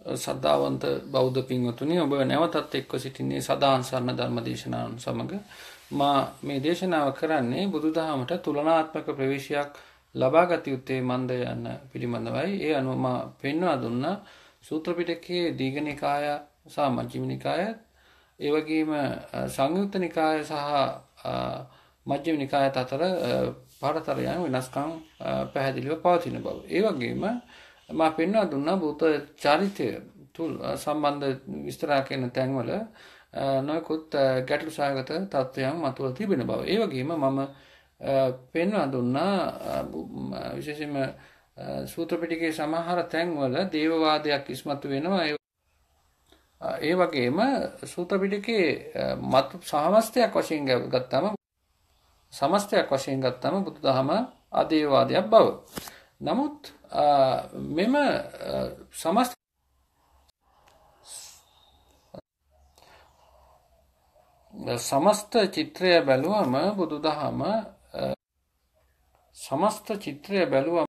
සද්ධාවන්ත බෞද්ධ පින්වතුනි ඔබ නැවතත් එක්ව සිටින්නේ සදාන්සරණ ධර්ම දේශනාවන් සමග මා මේ දේශනාව කරන්නේ බුදුදහමට තුලනාත්මක ප්‍රවේශයක් ලබා ගත යුත්තේ මන්ද යන්න පිළිබඳවයි. ඒ අනුව මා පෙන්වා දුන්නා සූත්‍ර පිටකයේ දීඝනිකාය සහ මජ්ක්‍ධිම නිකාය ඒ වගේම සංයුක්ත නිකාය සහ මජ්ක්‍ධිම නිකාය අතර පාරතරයන් වෙනස්කම් පැහැදිලිව පවතින බව. ඒ වගේම මා පෙන්වා දුන්නා භූත චරිතය තුල් සම්බන්ධ විස්තර කියන තැන්වල නොයෙකුත් ගැටලු සහගත තත්ත්වයන් මතුවල තිබෙන බව. ඒ වගේම මම පෙන්වා දුන්නා විශේෂයෙන්ම සූත්‍ර පිටකයේ සමහර තැන්වල දේවවාදයක් ඉස්මතු වෙනවා. ඒ වගේම සූත්‍ර පිටකයේ මතු සමස්තයක් වශයෙන් ගත්තාම සමස්තයක් වශයෙන් ගත්තාම බුදුදහම අදේවවාදයක් බව. නමුත් මෙම සමස්ත සමස්ත චිත්‍රය බැලුවම බුදුදහම සමස්ත චිත්‍රය බැලුවම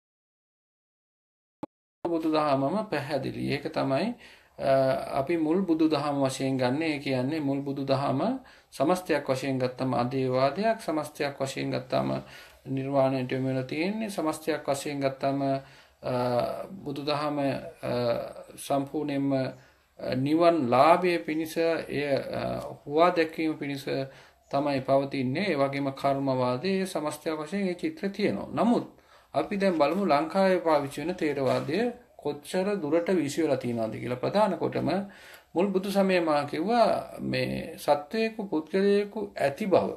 බුදුදහමම පැහැදිලි. ඒක තමයි අපි මුල් බුදුදහම වශයෙන් ගන්න. ඒ කියන්නේ මුල් බුදුදහම සමස්තයක් වශයෙන් ගත්තම අදේවාදයක්, සමස්තයක් වශයෙන් ගත්තම නිර්වාණයට යොමු වෙලා තියෙන්නේ. සමස්තයක් වශයෙන් ගත්තම බුදුදහම සම්පූර්ණයෙන්ම නිවන් ලාභය පිණිස එය හුවා දැක්වීම පිණිස තමයි පවතින්නේ. ඒ වගේම කර්මවාදයේ සමස්තයක් වශයෙන් ඒ චිත්‍රය තියෙනවා. නමුත් අපි දැන් බලමු ලංකාවේ පාවිච්චි වෙන තේරවාදය කොච්චර දුරට විශ්ව වෙලා තියෙනවද කියලා ප්‍රධාන කොටම මුල් බුදු සමයේ මා කිව්වා මේ සත්වයේකු පුද්ගලයෙකු ඇති බව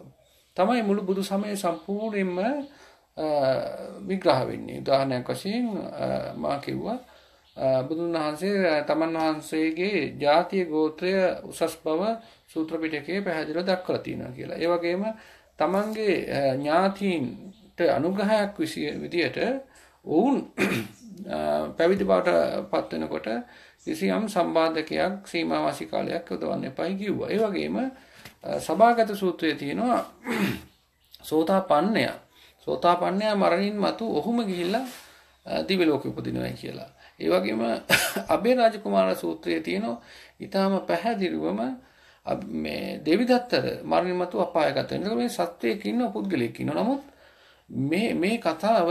තමයි මුළු බුදු සමයේ සම්පූර්ණයෙන්ම විග්‍රහ වෙන්නේ. උදාහරණයක් වශයෙන් මා කිව්වා බුදුන් වහන්සේ තමන් වහන්සේගේ ජාතිය ගෝත්‍රය උසස් බව සූත්‍ර පිටකයේ පැහැදිලිව දක්වලා තියෙනවා කියලා. ඒ වගේම තමන්ගේ ඥාතීන්ට අනුග්‍රහයක් විදියට ඔවුන් පැවිදි බවට පත් වෙනකොට කිසියම් සම්බාධකයක් සීමාවාසී කාලයක් යොදවන්න එපයි කිව්වා. ඒ වගේම සභාගත සූත්‍රයේ තියෙනවා සෝතාපන්නය. සෝතාපන්නය මරණින් මතු ඔහුම ගිහිල්ලා දිව්‍ය ලෝකෙ උපදිනවා කියලා. ඒ වගේම අබේ රාජකුමාර සූත්‍රයේ තියෙනවා ඊටාම පැහැදිලිවම මේ දෙවිදත්තර මරණින් මතු අපායගත වෙනවා. මේ සත්වයක ඉන්න පුද්ගලයෙක් ඉන්නවා. නමුත් මේ මේ කතාව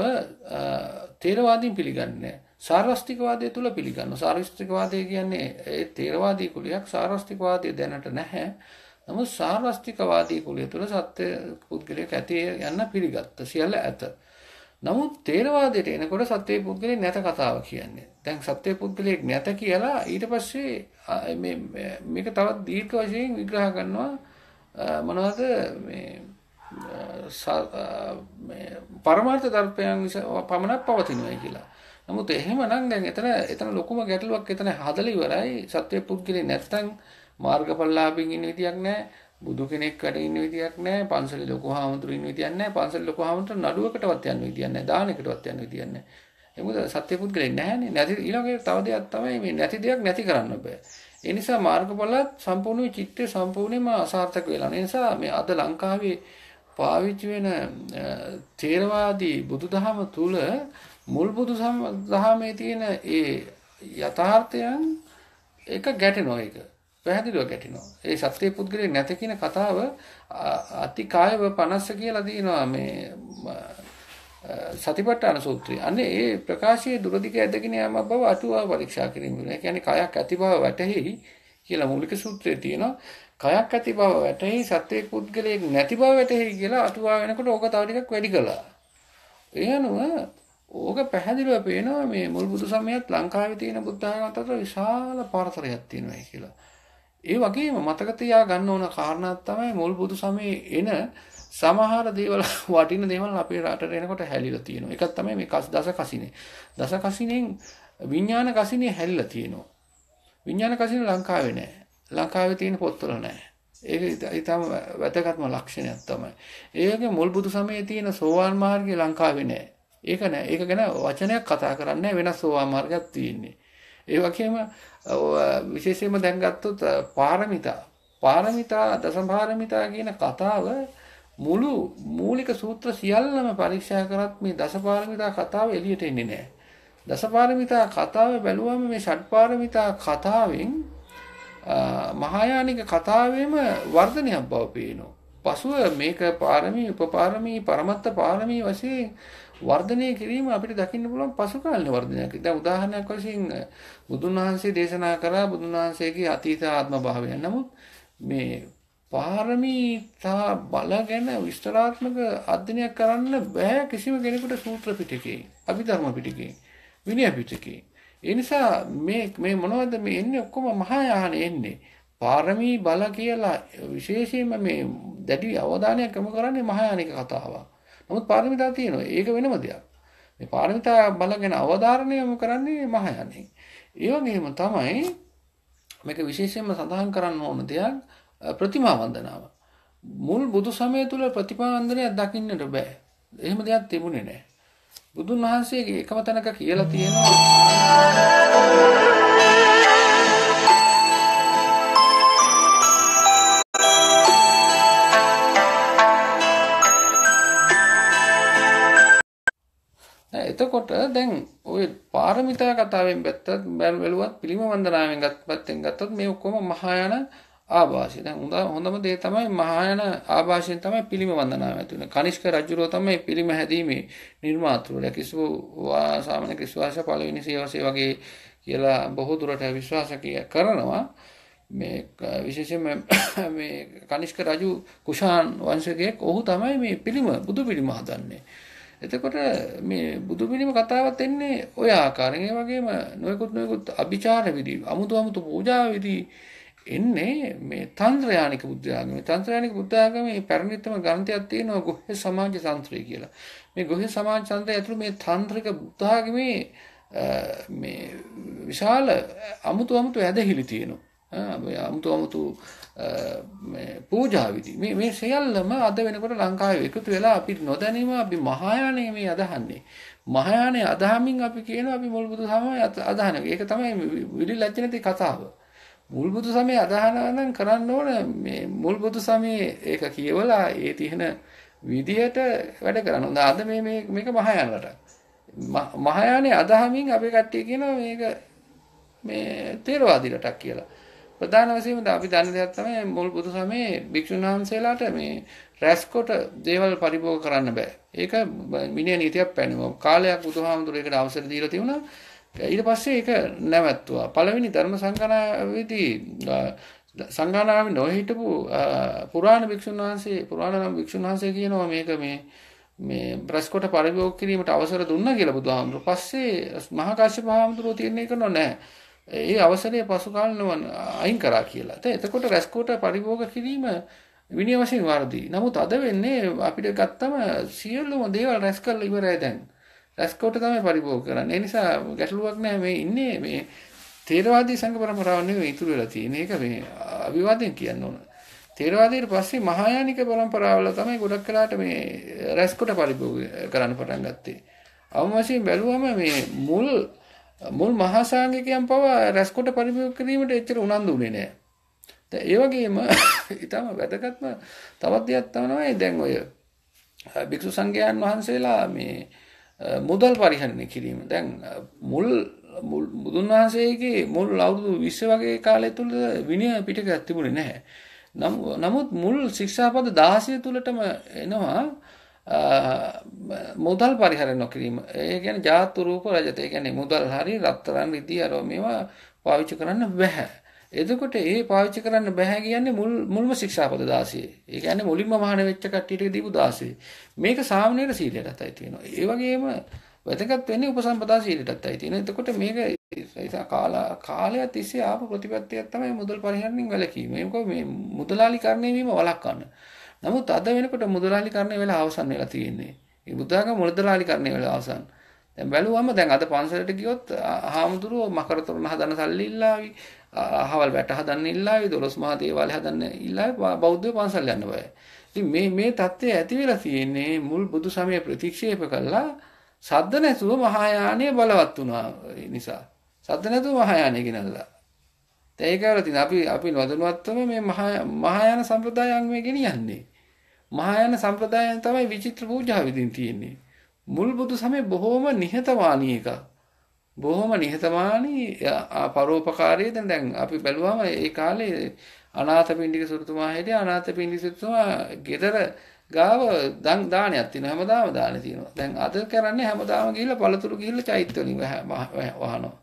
තේරවාදීන් පිළිගන්නේ සාර්වස්තිකවාදය තුල පිළිගන්නවා. සාර්වස්තිකවාදය කියන්නේ ඒ තේරවාදී කුලයක් සාර්වස්තිකවාදය දැනට නැහැ. නමුත් සාර්වස්තිකවාදී කුලය තුල සත්‍ය පුද්ගලයෙක් ඇති යන්න පිළිගත්ත. සියල්ල ඇත. නමුත් තේරවාදයට එනකොට සත්‍ය පුද්ගලයෙක් නැත කතාව කියන්නේ. දැන් සත්‍ය පුද්ගලයෙක් නැත කියලා ඊට පස්සේ මේ මේක තවත් දීර්ඝ වශයෙන් විග්‍රහ කරනවා මොනවද මේ පරමාර්ථ දර්පයන් පමණක් පවතිනවායි කියලා. නමුත් එහෙමනම් දැන් එතන එතන ලොකුම ගැටලුවක් එතන හදලා ඉවරයි. සත්‍ය පුද්ගලෙ නැත්තම් මාර්ගඵලලාභින් ඉන්න විදියක් නැහැ. බුදු කෙනෙක් වැඩ ඉන්න විදියක් නැහැ. පන්සලේ ලොකු හාමුදුරු ඉන්න විදියක් නැහැ. පන්සලේ ලොකු හාමුදුරු නඩුවකටවත් යන්න විදියක් නැහැ. දානකටවත් යන්න විදියක් නැහැ. ඒ මොකද සත්‍ය පුද්ගලෙ නැහැනේ. නැති ඊළඟට තව දෙයක් තමයි මේ නැති දෙයක් නැති කරන්න බෑ. ඒ නිසා මාර්ගඵලත් සම්පූර්ණ චිත්තේ සම්පූර්ණයෙන්ම අසාර්ථක වෙලා. ඒ නිසා මේ අද ලංකාවේ පාවිච්චි වෙන තේරවාදී බුදුදහම තුල මුල් බුදු දහමේ තියෙන ඒ යථාර්ථයන් එක ගැටෙනවා ඒක. පැහැදිලිව ගැටෙනවා. ඒ සත්‍ය පුද්ගලයා නැත කියන කතාව අතිකායව 50 කියලා තියෙනවා මේ සතිපට්ඨාන සූත්‍රය. අන්නේ ඒ ප්‍රකාශයේ දුරදිග ඇදගෙන යාම බව අටුවා පරීක්ෂා කිරීම වෙනවා. ඒ කියන්නේ කයක් ඇති බව වැටහෙයි කියලා මූලික සූත්‍රයේ තියෙනවා. කයක් ඇති බව වැටහෙයි සත්‍ය පුද්ගලයෙක් නැති බව වැටහෙයි කියලා අටුවා වෙනකොට ඕක තව ටිකක් වැඩි කළා. ඒ අනුව ඕක පැහැදිලිව පේනවා මේ මුල් බුදු සමයත් ලංකාවේ තියෙන බුද්ධ ආගමත් අතර විශාල පරතරයක් තියෙනවා කියලා. ඒ වගේම මතක තියා ගන්න ඕන කාරණාවක් තමයි මුල් බුදු සමයේ එන සමහර දේවල් වටින දේවල් අපේ රටට එනකොට හැලිලා තියෙනවා. එකක් තමයි මේ දස කසිනේ. දස කසිනෙන් විඥාන කසිනේ හැලිලා තියෙනවා. විඥාන කසිනේ ලංකාවේ නැහැ. ලංකාවේ තියෙන පොත්වල නැහැ. ඒක ඊටම වැදගත්ම ලක්ෂණයක් තමයි. ඒකේ මුල් බුදු සමයේ තියෙන සෝවාන් මාර්ගය ලංකාවේ නැහැ. ඒක නෑ. ඒක ගැන වචනයක් කතා කරන්නේ වෙනස් සෝවාන් මාර්ගයක් තියෙන්නේ. ඒ වගේම විශේෂයෙන්ම දැන් ගත්තොත් පාරමිතා පාරමිතා දසපාරමිතා කියන කතාව මුළු මූලික සූත්‍ර සියල්ලම පරීක්ෂා කරත් මේ දසපාරමිතා කතාව එළියට එන්නේ නැහැ. දසපාරමිතා කතාව බැලුවම මේ ෂඩ්පාරමිතා කතාවෙන් මහායානික කතාවෙම වර්ධනයක් බව පේනවා. පසුව මේක පාරමී උපපාරමී පරමත්ත පාරමී වශයෙන් වර්ධනය කිරීම අපිට දකින්න පුළුවන් පසු කාලීන වර්ධනයක්. දැන් උදාහරණයක් වශයෙන් බුදුන් වහන්සේ දේශනා කරා බුදුන් වහන්සේගේ අතීත ආත්ම භාවය. නමුත් මේ පාරමීතා බල ගැන විස්තරාත්මක අධ්‍යයනයක් කරන්න බෑ කිසිම කෙනෙකුට සූත්‍ර පිටකේ, අභිධර්ම පිටකේ, විනය පිටකේ. ඒ නිසා මේ මේ මොනවද මේ එන්නේ ඔක්කොම මහායාන එන්නේ. පාරමී බල කියලා විශේෂයෙන්ම මේ දැඩි අවධානයක් යොමු කරන්නේ මහායානික කතාවක්. නමුත් පාරමිතා තියෙනවා. ඒක වෙනම දෙයක්. මේ පාරමිතා බලගෙන අවධාරණය යොමු කරන්නේ මහායානෙ. ඒ වගේම තමයි මේක විශේෂයෙන්ම සඳහන් කරන්න ඕන දෙයක් ප්‍රතිමා වන්දනාව. මුල් බුදු සමය තුල ප්‍රතිමා වන්දනයක් දකින්නට බෑ. එහෙම දෙයක් තිබුණේ නැහැ. බුදුන් වහන්සේගේ එකම තැනක කියලා තියෙනවා එතකොට දැන් ඔය පාරමිතා කතාවෙන් බැත්තත් බැල් වැලුවත් පිළිම වන්දනාවෙන් ගත් පැත්තෙන් ගත්තොත් මේ ඔක්කොම මහායාන ආభాෂය. දැන් හොඳ හොඳම දේ තමයි මහායාන ආభాෂයෙන් තමයි පිළිම වන්දනාව ඇති වෙන්නේ. කනිෂ්ක රජුරෝ තමයි පිළිම හැදීමේ නිර්මාතෘ. කිසු සාමාන්‍ය කිස්වාස පළවෙනි සේවසේ වගේ කියලා බොහෝ දුරට විශ්වාස කරනවා. මේ විශේෂයෙන්ම මේ කනිෂ්ක රජු කුෂාන් වංශිකයෙක් ඔහු තමයි මේ පිළිම බුදු පිළිම හදන්නේ. එතකොට මේ බුදු පිළිම කතාවත් එන්නේ ඔය ආකාරයෙන්. ඒ වගේම නොයෙකුත් නොයෙකුත් අභිචාර විදි, අමුතු අමුතු පූජා විදි එන්නේ මේ තන්ත්‍රයානික බුද්ධ ආගමේ. තන්ත්‍රයානික බුද්ධ ආගමේ පැරණිතම ග්‍රන්ථයක් තියෙනවා ගොහ්‍ය සමාජ තන්ත්‍රය කියලා. මේ ගොහ්‍ය සමාජ තන්ත්‍රය ඇතුළු මේ තාන්ත්‍රික බුද්ධ ආගමේ මේ විශාල අමුතු අමුතු ඇදහිලි තියෙනවා. අමුතු අමුතු පූජා විදි මේ මේ සියල්ලම අද වෙනකොට ලංකාවේ එකතු වෙලා අපි නොදැනීම අපි මහායානය මේ අදහන්නේ. මහායානය අදහමින් අපි කියනවා අපි මුල් බුදු සමය අදහන. ඒක තමයි විලි ලැජ්ජ නැති කතාව. මුල් බුදු සමය අදහනවා නම් කරන්න ඕන මේ මුල් බුදු සමයේ ඒක කියවලා ඒ තියෙන විදිහට වැඩ කරන්න. හොඳ අද මේ මේක මහායාන රටක් මහායානේ අදහමින් අපි කට්ටිය කියනවා මේක මේ තේරවාදී රටක් කියලා. ප්‍රධාන වශයෙන්ම අපි දන්න දෙයක් තමයි මුල් බුදු සමයේ භික්ෂුන් වහන්සේලාට මේ රැස්කොට දේවල් පරිභෝග කරන්න බෑ. ඒක විනය නීතියක් පැනවුවා. කාලයක් බුදුහාමුදුරේකට අවසර දීලා තිබුණා. ඊට පස්සේ ඒක නැවැත්තුවා. පළවෙනි ධර්ම සංගායනාවේදී සංගායනාවේ නොහිටපු පුරාණ භික්ෂුන් වහන්සේ පුරාණ නම් භික්ෂුන් වහන්සේ කියනවා මේක මේ මේ බ්‍රස්කොට පරිභෝග කිරීමට අවසර දුන්නා කියලා බුදුහාමුදුරුවෝ. පස්සේ මහා කාශ්‍යප හාමුදුරුවෝ තීරණය කරනවා නෑ. ඒ අවසරය පසු කාලනව අයින් කරා කියලා. එතකොට රැස්කෝට පරිභෝග කිරීම විනය වශයෙන් වර්ධී. නමුත් අද වෙන්නේ අපිට ගත්තම සියලුම දේවල් රැස් කරලා ඉවරයි දැන්. රැස්කෝට තමයි පරිභෝග කරන්නේ. ඒ නිසා ගැටලුවක් නැහැ මේ ඉන්නේ මේ තේරවාදී සංඝ පරම්පරාව නෙවෙයි ඉතුරු වෙලා තියෙන්නේ. ඒක මේ අවිවාදයෙන් කියන්න ඕන. තේරවාදයට පස්සේ මහායානික පරම්පරාවල තමයි ගොඩක් කලාට මේ රැස්කොට පරිභෝග කරන්න පටන් ගත්තේ. අවම වශයෙන් බැලුවම මේ මුල් මුල් මහා සාංගිකයන් පවා රැස්කොට පරිභෝග කිරීමට එච්චර උනන්දු වෙන්නේ නැහැ. දැන් ඒ වගේම ඊටම වැදගත්ම තවත් දෙයක් තමයි දැන් ඔය භික්ෂු සංඝයාන් වහන්සේලා මේ මුදල් පරිහරණය කිරීම. දැන් මුල් බුදුන් වහන්සේගේ මුල් අවුරුදු 20 වගේ කාලය තුල විනය පිටකයක් තිබුණේ නැහැ. නමුත් මුල් ශික්ෂාපද 16 තුලටම එනවා මුදල් පරිහරණය නොකිරීම. ඒ කියන්නේ ජාතු රූප රජත. ඒ කියන්නේ මුදල් හරි රත්තරන් රිදී අර මේවා පාවිච්චි කරන්න බෑ. එතකොට ඒ පාවිච්චි කරන්න බෑ කියන්නේ මුල් මුල්ම ශික්ෂාපද 16. ඒ කියන්නේ මුලින්ම මහාන වෙච්ච කට්ටියට දීපු 16. මේක සාමනීර සීලයටත් අයි තියෙනවා. ඒ වගේම වැදගත් වෙන්නේ උපසම්පදා සීලයටත් අයි තියෙනවා. එතකොට මේක කාල කාලය තිස්සේ ආපු ප්‍රතිපත්තියක් තමයි මුදල් පරිහරණයෙන් වැළකීම. මේක මේ මුදලාලිකරණය වීම වළක්වන්න. නමුත් අද වෙනකොට මුදලාලිකරණය වෙලා අවසන් වෙලා තියෙන්නේ. ඒ බුද්ධාගම මුදලාලිකරණය වෙලා අවසන්. දැන් බැලුවම දැන් අද පන්සලට ගියොත් හාමුදුරුවෝ මකර තොරණ හදන්න සල්ලි ඉල්ලාවි. අහවල් වැට හදන්න ඉල්ලාවි. දොළොස් මහා දේවාලය හදන්න ඉල්ලාවි. බෞද්ධ පන්සල් යන්න බෑ. ඉතින් මේ මේ தත්ත්වය ඇති වෙලා තියෙන්නේ මුල් බුදු සමය ප්‍රතික්ෂේප කළා සද්ද නැතුව මහායානය බලවත් වුණා නිසා. සද්ද නැතුව මහායානය ගෙනල්ලා. දැන් ඒක වල අපි අපි නොදැනුවත්වම මේ මහායාන සම්ප්‍රදායන් මේ ගෙනියන්නේ. මහායාන සම්ප්‍රදායන් තමයි විචිත්‍ර පූජා විදිහින් තියෙන්නේ. මුල් බුදු සමය බොහෝම නිහතමානී එකක්. බොහොම නිහතමානී පරෝපකාරී දැන් දැන් අපි බැලුවම ඒ කාලේ අනාථපිණ්ඩික සුරතුමා හිටිය අනාථපිණ්ඩික සුරතුමා ගෙදර ගාව දන් දානයක් තියෙනවා හැමදාම දාන තියෙනවා. දැන් අද කරන්නේ හැමදාම ගිහිල්ලා පළතුරු ගිහිල්ලා චෛත්‍ය වලින් වහනවා.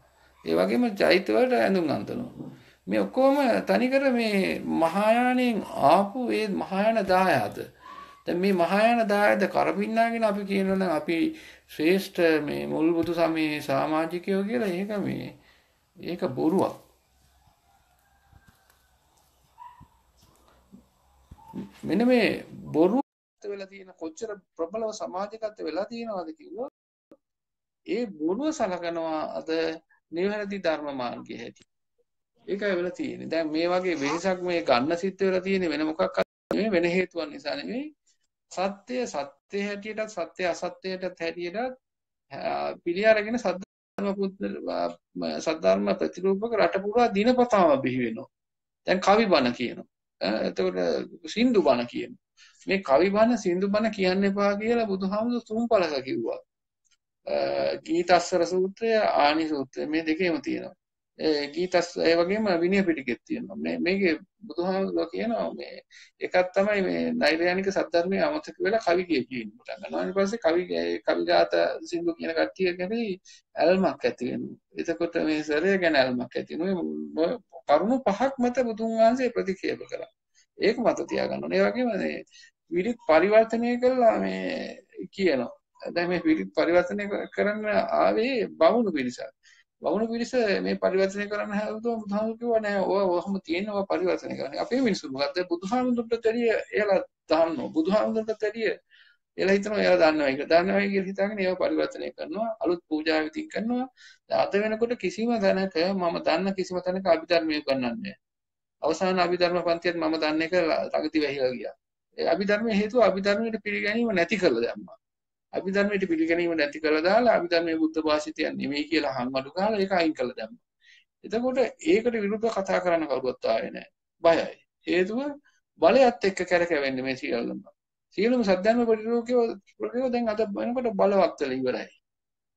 ඒ වගේම චෛත්‍ය වලට ඇඳුම් අඳිනවා. මේ ඔක්කොම තනිකර මේ මහායානෙන් ආපු ඒ මහායාන දායාද. දැන් මේ මහායාන දායාද කරපින්නාගෙන අපි කියනවා නම් අපි ශ්‍රේෂ්ඨ මේ මුල් බුදු සමයේ සමාජිකයෝ කියලා ඒක මේ ඒක බොරුවක්. මෙන්න මේ බොරු වෙලා තියෙන කොච්චර ප්‍රබලව සමාජගත වෙලා තියෙනවද කිව්වොත් ඒ බොරුව සලකනවා අද නිවැරදි ධර්ම මාර්ගය හැටි. ඒකයි වෙලා තියෙන්නේ. දැන් මේ වගේ වෙහසක් මේ ගන්න සිද්ධ වෙලා තියෙන්නේ වෙන මොකක් නෙමෙයි වෙන හේතුවක් නිසා නෙමෙයි. සත්‍ය සත්‍ය හැටියටත් සත්‍ය අසත්‍යයටත් හැටියටත් පිළි අරගෙන සද්ධර්ම සද්ධර්ම ප්‍රතිරූපක රට පුරා දිනපතාම බිහි වෙනවා. දැන් කවි බණ කියනවා. එතකොට සින්දු බණ කියනවා. මේ කවි බණ සින්දු බණ කියන්න එපා කියලා බුදුහාමුදුරු තුන් පළක කිව්වා. ගීතස්සර සූත්‍රය ආනි සූත්‍රය මේ දෙකේම තියෙනවා. ගීතස් ඒ වගේම විනය පිටකෙත් තියෙනවා. මේ මේකේ බුදුහාමුදුරුවෝ කියනවා මේ එකක් තමයි මේ නෛර්යානික සද්ධර්මයේ අමතක වෙලා කවි කිය කියන පටන් ගන්නවා. ඊට පස්සේ කවි කවි ගාත සින්දු කියන කට්ටිය ගැන ඇල්මක් ඇති වෙනවා. එතකොට මේ සරය ගැන ඇල්මක් ඇති වෙනවා. කරුණු පහක් මත බුදුන් වහන්සේ ප්‍රතික්‍රියා කළා. ඒක මත තියාගන්න ඕනේ. ඒ වගේම මේ විරිත් පරිවර්තනය කළා මේ කියනවා. දැන් මේ විරිත් පරිවර්තනය කරන්න ආවේ බමුණු පිරිසක්. බමුණු පිරිස මේ පරිවර්තනය කරන්න හැදුවා බුදුහාමුදුරුවෝ කිව්වා නෑ ඔය ඔහම තියෙනවා පරිවර්තනය කරන්න. අපේ මිනිස්සු මොකද්ද බුදුහාමුදුරුවන්ට දෙරිය එයාලා දාන්නවා. බුදුහාමුදුරුවන්ට දෙරිය එයාලා හිතනවා එයාලා දන්නවා ඒක. දන්නවා කියලා හිතාගෙන ඒව පරිවර්තනය කරනවා. අලුත් පූජා විධි කරනවා. අද වෙනකොට කිසිම තැනක මම දන්න කිසිම තැනක අභිධර්මය කරන්නන්නේ අවසාන අභිධර්ම පන්තියත් මම දන්න එක ළඟති වැහිලා ගියා. ඒ අභිධර්මයේ හේතුව අභිධර්මයට පිළිගැනීම නැති කළා දැම්මා. අභිධර්මයට පිළිගැනීම නැති කළා දාලා අභිධර්මයේ බුද්ධ භාෂිතයක් නෙමෙයි කියලා හංවඩු ගහලා ඒක අයින් කළා දැම්මා. එතකොට ඒකට විරුද්ධව කතා කරන්න කවුරුවත් ආවේ නැහැ. බයයි. හේතුව බලයත් එක්ක කැරකෙන්නේ මේ සියල්ලම. සියලුම සද්ධර්ම පරිලෝකයෝ ප්‍රකේව දැන් අද වෙනකොට බලවත් වෙලා ඉවරයි.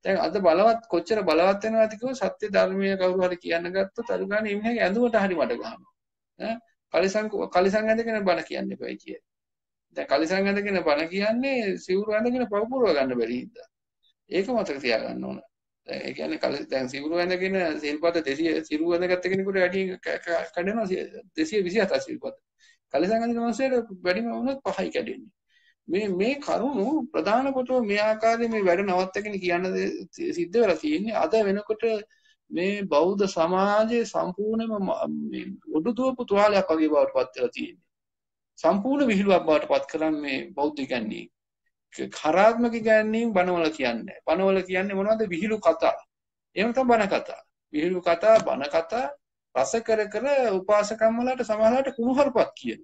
දැන් අද බලවත් කොච්චර බලවත් වෙනවද කිව්ව සත්‍ය ධර්මයේ කවුරු හරි කියන්න ගත්තොත් අර ගන්න එමිහගේ ඇඳුමට හරි මඩ ගන්නවා. ඈ කලිසම් කලිසම් ඇඳගෙන බණ කියන්න එපයි කියේ. දැන් කලිසම් ඇඳගෙන බණ කියන්නේ සිවුරු ඇඳගෙන පවපුරව ගන්න බැරි හින්දා. ඒක මතක තියාගන්න ඕන. දැන් ඒ කියන්නේ කල දැන් සිවුරු ඇඳගෙන සිල්පද 200 සිවුරු ඇඳගත්ත කෙනෙකුට වැඩි කඩනවා 227 සිල්පද. කලිසම් ඇඳගෙන මිනිස්සුන්ට වැඩිම වුණොත් පහයි කැඩෙන්නේ. මේ මේ කරුණු ප්‍රධාන කොට මේ ආකාරයේ මේ වැඩ නවත්තගෙන කියන්න සිද්ධ වෙලා තියෙන්නේ අද වෙනකොට මේ බෞද්ධ සමාජයේ සම්පූර්ණයෙන්ම ඔඩු දුවපු තුවාලයක් වගේ බවට පත් වෙලා තියෙන්නේ. සම්පූර්ණ විහිළුවක් බවට පත් කරන්නේ මේ බෞද්ධ ඉගැන්වීම්. කරාත්මක ඉගැන්වීම් බණවල කියන්නේ. බණවල කියන්නේ මොනවද? විහිළු කතා. එහෙම තමයි බණ කතා. විහිළු කතා, බණ කතා රස කර කර උපාසකම් වලට සමහරවිට කුණුහරුපත් කියන.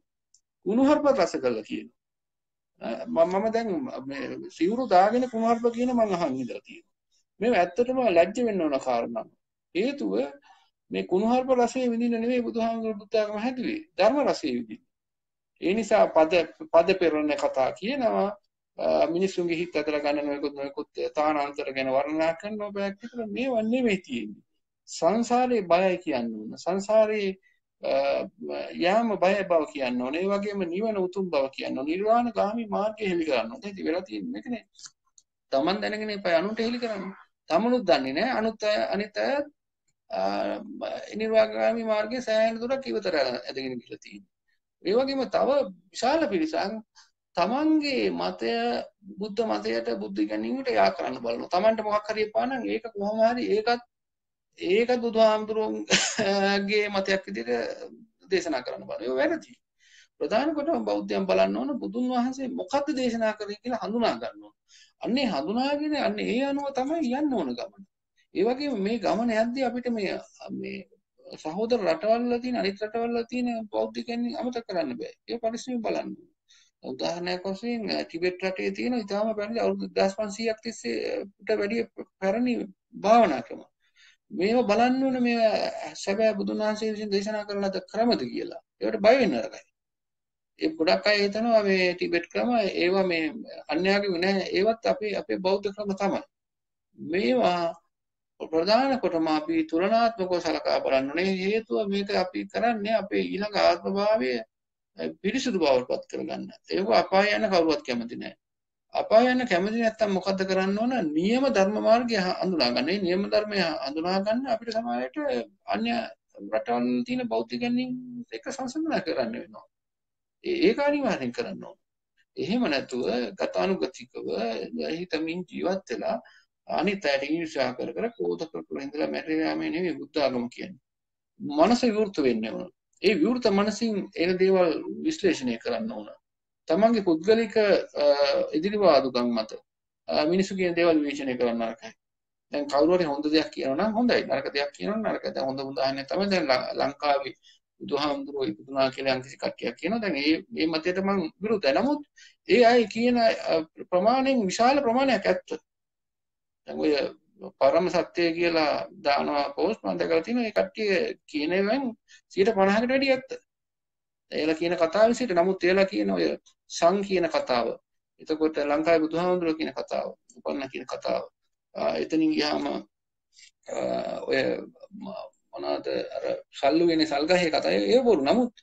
කුණුහරුපත් රස කරලා කියනවා. මම දැන් මේ සිවුරු දාගෙන කුණුහරුප කියන මං අහන් ඉඳලා තියෙනවා. මේ ඇත්තටම ලැජ්ජ වෙන්න ඕන කාරණා. හේතුව මේ කුණුහරුප රසය විඳින්න නෙවෙයි බුදුහාමුදුරු බුද්ධාගම හැදුවේ. ධර්ම රසය විඳින්න. ඒ නිසා පද පද පෙරණ කතා කියනවා මිනිස්සුන්ගේ හිත ඇදලා ගන්න නොයෙකුත් නොයෙකුත් තානාන්තර ගැන වර්ණනා කරනවා බයක් විතර මේව නෙවෙයි තියෙන්නේ. සංසාරේ බයයි කියන්න ඕන. සංසාරේ යාම බය බව කියන්න ඕනේ. ඒ වගේම නිවන උතුම් බව කියන්න ඕනේ. නිර්වාණ ගාමි මාර්ගය හෙලි කරන්න ඕනේ. ඉතින් වෙලා තියෙන්නේ මේකනේ. Taman දැනගෙන එපා අනුන්ට හෙලි කරන්න. තමනුත් දන්නේ නැහැ. අනුත් අනිත් අය නිර්වාණගාමි මාර්ගයේ සෑහෙන දුරක් ඉවතර ඇදගෙන ගිහලා තියෙනවා. ඒ වගේම තව විශාල පිරිසක් තමන්ගේ මතය බුද්ධ මතයට බුද්ධ ඉගැන්වීමට යා කරන්න බලනවා. තමන්ට මොකක් හරි එපා නම් ඒක කොහොම හරි ඒකත් ඒකත් බුදුහාමුදුරුවන්ගේ මතයක් විදිහට දේශනා කරන්න බලනවා. ඒක වැරදි. ප්‍රධාන කොටම බෞද්ධයන් බලන්න ඕන බුදුන් වහන්සේ මොකක්ද දේශනා කරේ කියලා හඳුනා ගන්න ඕන. අන්නේ හඳුනාගෙන අන්නේ ඒ අනුව තමයි යන්න ඕන ගමන. ඒ වගේම මේ ගමන යද්දී අපිට මේ මේ සහෝදර රටවල් වල තියෙන අනිත් රටවල් වල තියෙන බෞද්ධකයන් අමතක කරන්න බෑ. ඒක පරිස්සමෙන් බලන්න. උදාහරණයක් වශයෙන් ටිබෙට් රටේ තියෙන ඉතාලම පැරණි අවුරුදු 1500ක් තිස්සේට වැඩි පැරණි භාවනා ක්‍රම. මේව බලන්න ඕනේ මේ සැබෑ බුදුන් වහන්සේ විසින් දේශනා කරන ලද ක්‍රමද කියලා. ඒකට බය වෙන්න අරගයි. ඒ ගොඩක් අය හිතනවා මේ ටිබෙට් ක්‍රම ඒවා මේ අන්‍යාගම නෑ. ඒවත් අපේ අපේ බෞද්ධ ක්‍රම තමයි. මේවා ප්‍රධාන කොටම අපි තුලනාත්මකව සලකා බලන්න ඕනේ හේතුව මේක අපි කරන්නේ අපේ ඊළඟ ආත්මභාවය පිරිසුදු බවට පත් කරගන්න. ඒක අපාය යන කවුරුවත් කැමති නැහැ. අපාය යන කැමති නැත්තම් මොකද්ද කරන්න ඕන? නියම ධර්ම මාර්ගය හඳුනා ගන්න. මේ නියම ධර්මය හඳුනා ගන්න අපිට සමාජයට අන්‍ය රටවල් තියෙන බෞද්ධ ගැනීම එක සංසන්දනය කරන්න වෙනවා. ඒක අනිවාර්යෙන් කරන්න ඕන. එහෙම නැතුව ගතානුගතිකව හිතමින් ජීවත් වෙලා අනිත් අයට ඊර්ෂ්‍යා කර කර ක්‍රෝධ කර කර ඉඳලා මැරෙලා යන්නේ නෙවෙයි බුද්ධ ආගම කියන්නේ. මනස විවෘත වෙන්න ඕන. ඒ විවෘත මනසින් එන දේවල් විශ්ලේෂණය කරන්න ඕන. තමන්ගේ පුද්ගලික ඉදිරිවාදුකම් මත මිනිස්සු කියන දේවල් විශ්ලේෂණය කරන්න නරකයි. දැන් කවුරු හරි හොඳ දෙයක් කියනවා නම් හොඳයි. නරක දෙයක් කියනවා නරකයි. දැන් හොඳ උදාහරණයක් තමයි දැන් ලංකාවේ බුදුහාමුදුරුවෝ ඉපදුනා කියලා යම්කිසි කට්ටියක් කියනවා. දැන් ඒ මේ මතයට මම විරුද්ධයි. නමුත් ඒ අය කියන ප්‍රමාණයෙන් විශාල ප්‍රමාණයක් ඇත්ත. දැන් ඔය පරම සත්‍යය කියලා දානවා පෝස්ට් මම දැකලා තියෙනවා. ඒ කට්ටිය කියන ඒවායින් 50%කට වැඩිය ඇත්ත. එයාලා කියන කතාව විසිට නමුත් එයාලා කියන ඔය සං කියන කතාව. එතකොට ලංකාවේ බුදුහාමුදුරුවෝ කියන කතාව. උපන්න කියන කතාව. එතනින් ගියාම ඔය මොනවාද අර සල්ලු වෙන්නේ සල්ගහේ කතාව ඒ බොරු. නමුත්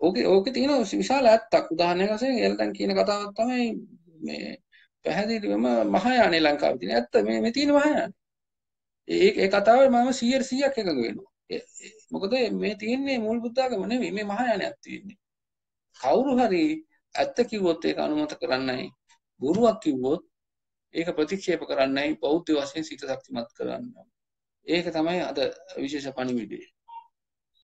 ඕකේ ඕකේ තියෙන විශාල ඇත්තක්. උදාහරණයක් වශයෙන් එල්ටන් කියන කතාවක් තමයි මේ පැහැදිලිවම මහායානේ ලංකාවේ තියෙන ඇත්ත මේ මේ තියෙන මහායානේ. ඒ ඒ කතාවේ මම 100 100ක් එකඟ වෙනවා. මොකද මේ තියෙන්නේ මුල් බුද්ධාගම නෙවෙයි මේ මහායානයක් තියෙන්නේ. කවුරු හරි ඇත්ත කිව්වොත් ඒක අනුමත කරන්නයි බොරුවක් කිව්වොත් ඒක ප්‍රතික්ෂේප කරන්නයි බෞද්ධ වශයෙන් සිත ශක්තිමත් කරන්න. ඒක තමයි අද විශේෂ පණිවිඩය.